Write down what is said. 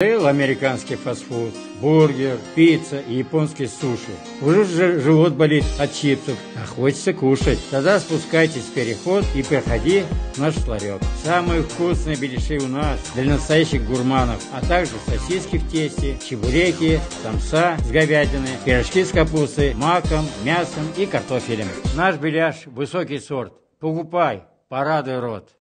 Был американский фастфуд, бургер, пицца и японские суши. Уже живот болит от чипсов, а хочется кушать. Тогда спускайтесь в переход и приходи в наш ларек. Самые вкусные беляши у нас для настоящих гурманов, а также сосиски в тесте, чебуреки, самса с говядиной, пирожки с капустой, маком, мясом и картофелем. Наш беляш – высокий сорт. Покупай, порадуй рот.